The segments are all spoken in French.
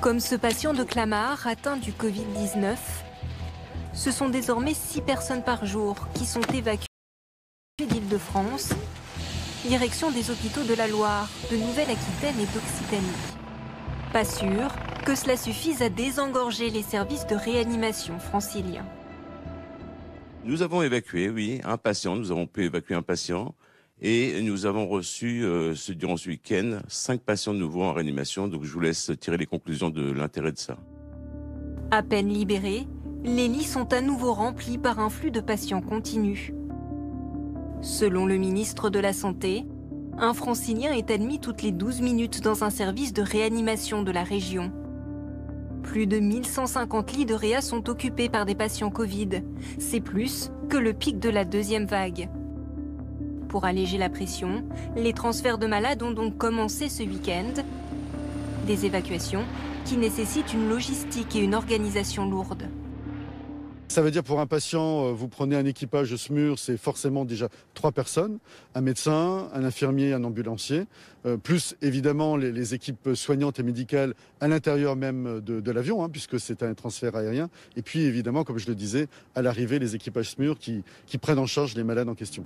Comme ce patient de Clamart atteint du Covid-19, ce sont désormais 6 personnes par jour qui sont évacuées d'Île-de-France, direction des hôpitaux de la Loire, de Nouvelle-Aquitaine et d'Occitanie. Pas sûr que cela suffise à désengorger les services de réanimation franciliens. Nous avons évacué, oui, un patient. Nous avons pu évacuer un patient. Et nous avons reçu, euh, ce, durant ce week-end, cinq patients nouveaux en réanimation. Donc je vous laisse tirer les conclusions de l'intérêt de ça. À peine libérés, les lits sont à nouveau remplis par un flux de patients continu. Selon le ministre de la Santé, un francilien est admis toutes les 12 minutes dans un service de réanimation de la région. Plus de 1150 lits de réa sont occupés par des patients Covid. C'est plus que le pic de la deuxième vague. Pour alléger la pression, les transferts de malades ont donc commencé ce week-end. Des évacuations qui nécessitent une logistique et une organisation lourde. Ça veut dire pour un patient, euh, vous prenez un équipage SMUR, c'est forcément déjà trois personnes, un médecin, un infirmier, un ambulancier, euh, plus évidemment les, équipes soignantes et médicales à l'intérieur même de, l'avion, hein, puisque c'est un transfert aérien, et puis évidemment, comme je le disais, à l'arrivée, les équipages SMUR qui, qui prennent en charge les malades en question.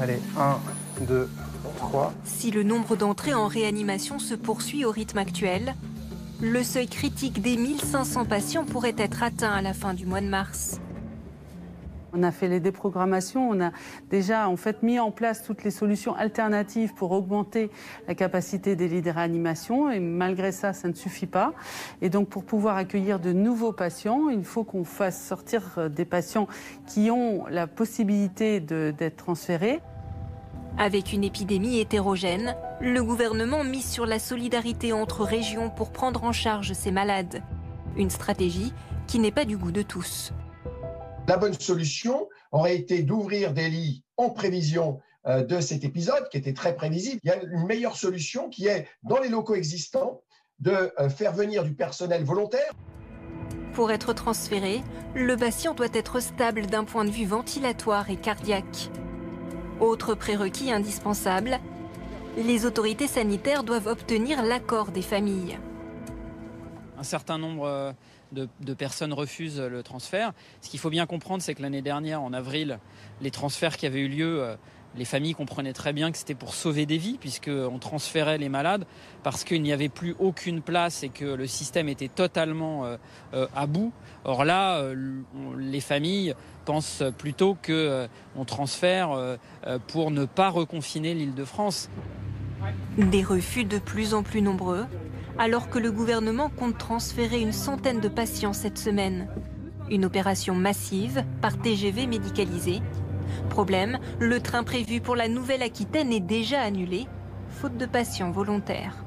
Allez, 1, 2, 3. Si le nombre d'entrées en réanimation se poursuit au rythme actuel, le seuil critique des 1500 patients pourrait être atteint à la fin du mois de mars. On a fait les déprogrammations, on a déjà mis en place toutes les solutions alternatives pour augmenter la capacité des lits de réanimation et malgré ça, ça ne suffit pas. Et donc pour pouvoir accueillir de nouveaux patients, il faut qu'on fasse sortir des patients qui ont la possibilité d'être transférés. Avec une épidémie hétérogène, le gouvernement mise sur la solidarité entre régions pour prendre en charge ces malades. Une stratégie qui n'est pas du goût de tous. La bonne solution aurait été d'ouvrir des lits en prévision euh, de cet épisode qui était très prévisible. Il y a une meilleure solution qui est, dans les locaux existants, de euh, faire venir du personnel volontaire. Pour être transféré, le patient doit être stable d'un point de vue ventilatoire et cardiaque. Autre prérequis indispensable, les autorités sanitaires doivent obtenir l'accord des familles. Un certain nombre euh, de, personnes refusent le transfert. Ce qu'il faut bien comprendre, c'est que l'année dernière, en avril, les transferts qui avaient eu lieu, euh, les familles comprenaient très bien que c'était pour sauver des vies, puisqu'on transférait les malades parce qu'il n'y avait plus aucune place et que le système était totalement euh, à bout. Or là, les familles pense plutôt qu'on euh, transfère euh, euh, pour ne pas reconfiner l'île de France. Des refus de plus en plus nombreux, alors que le gouvernement compte transférer une centaine de patients cette semaine. Une opération massive par TGV médicalisé. Problème, le train prévu pour la Nouvelle-Aquitaine est déjà annulé, faute de patients volontaires.